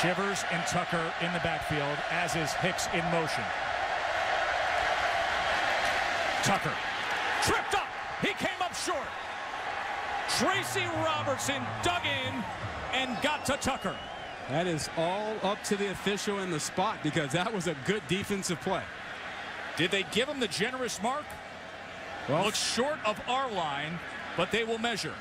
Shivers and Tucker in the backfield, as is Hicks in motion. Tucker tripped up. He came up short. Tracy Robertson dug in and got to Tucker. That is all up to the official in the spot because that was a good defensive play. Did they give him the generous mark? Well, looks short of our line, but they will measure.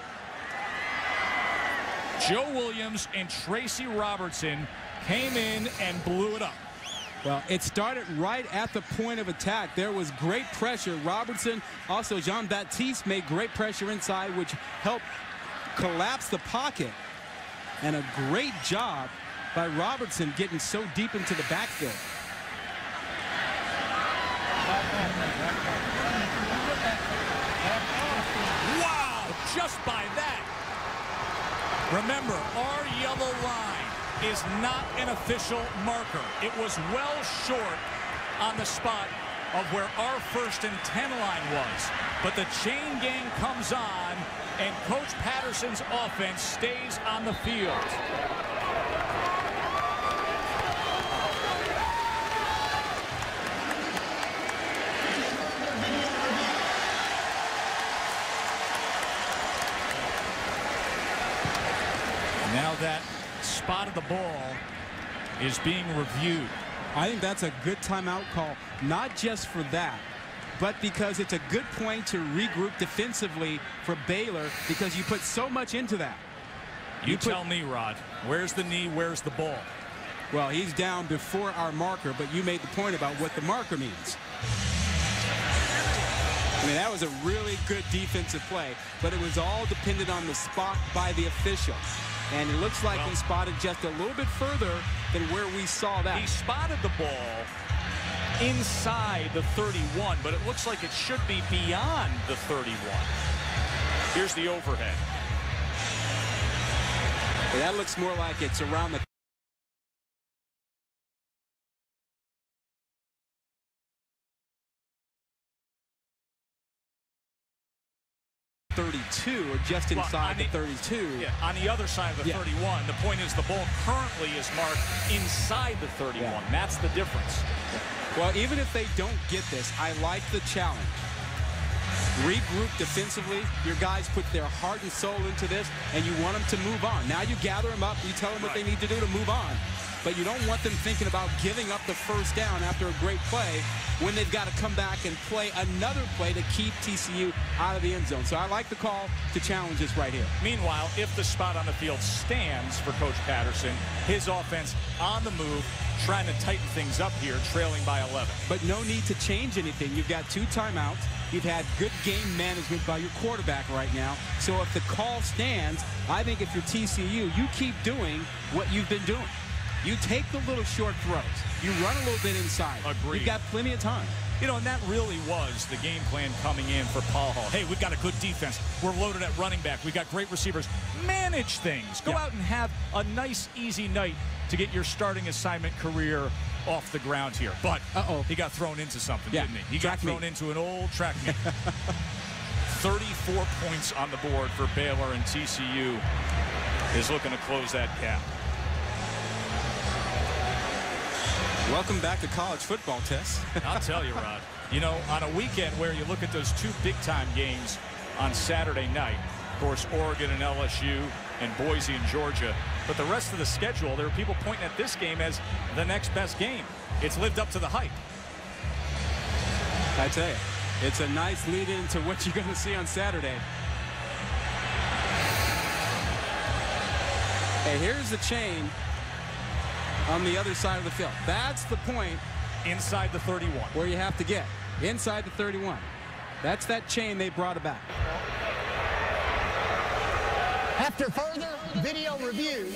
Joe Williams and Tracy Robertson came in and blew it up. Well, it started right at the point of attack. There was great pressure. Robertson, also Jean-Baptiste made great pressure inside, which helped collapse the pocket. And a great job by Robertson getting so deep into the backfield. Wow, just by that. Remember, our yellow line is not an official marker. It was well short on the spot of where our first and 10 line was. But the chain gang comes on, and Coach Patterson's offense stays on the field. Now that spot of the ball is being reviewed. I think that's a good timeout call, not just for that, but because it's a good point to regroup defensively for Baylor because you put so much into that. You, you tell me, Rod. Where's the knee? Where's the ball? Well, he's down before our marker, but you made the point about what the marker means. I mean, that was a really good defensive play, but it was all dependent on the spot by the official. And it looks like well, he spotted just a little bit further than where we saw that. He spotted the ball inside the 31, but it looks like it should be beyond the 31. Here's the overhead. that looks more like it's around the 32 or just inside well, the, the, 32. Yeah, on the other side of the yeah. 31. The point is the ball currently is marked inside the 31. Yeah. That's the difference. Well, even if they don't get this, I like the challenge. Regroup defensively. Your guys put their heart and soul into this, and you want them to move on. Now you gather them up. You tell them right. what they need to do to move on but you don't want them thinking about giving up the first down after a great play when they've got to come back and play another play to keep TCU out of the end zone. So I like the call to challenge this right here. Meanwhile, if the spot on the field stands for Coach Patterson, his offense on the move, trying to tighten things up here, trailing by 11. But no need to change anything. You've got two timeouts. You've had good game management by your quarterback right now. So if the call stands, I think if you're TCU, you keep doing what you've been doing. You take the little short throws. You run a little bit inside. Agreed. You've got plenty of time. You know, and that really was the game plan coming in for Pachall. Hey, we've got a good defense. We're loaded at running back. We've got great receivers. Manage things. Go yeah. out and have a nice, easy night to get your starting assignment career off the ground here. But Uh-oh. he got thrown into something, yeah. didn't he? He track got thrown into an old track meet. 34 points on the board for Baylor and TCU is looking to close that gap. Welcome back to college football, Tess. I'll tell you, Rod. You know, on a weekend where you look at those two big-time games on Saturday night, of course, Oregon and LSU and Boise and Georgia, but the rest of the schedule, there are people pointing at this game as the next best game. It's lived up to the hype. I tell you, it's a nice lead into what you're going to see on Saturday. Hey, here's the chain on the other side of the field. That's the point. Inside the 31. Where you have to get. Inside the 31. That's that chain they brought about. After further video review,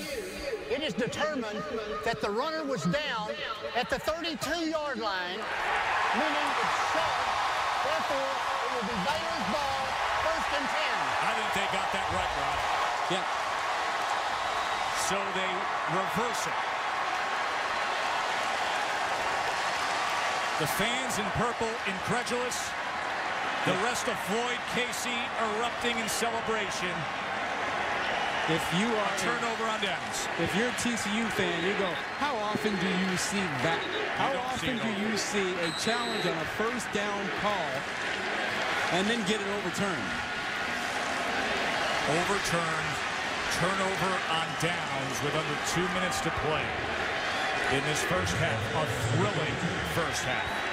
it is determined that the runner was down at the 32-yard line, meaning it's short. Therefore, it will be Baylor's ball, first and 10. I think they got that right, Rod. Yeah. So they reverse it. The fans in purple, incredulous. The rest of Floyd Casey erupting in celebration. If you are Turnover on downs. if you're a TCU fan, you go, how often do you see that? How often do you see a challenge on a first down call and then get it overturned? Overturned. Turnover on downs with under two minutes to play in this first half. A thrilling first half.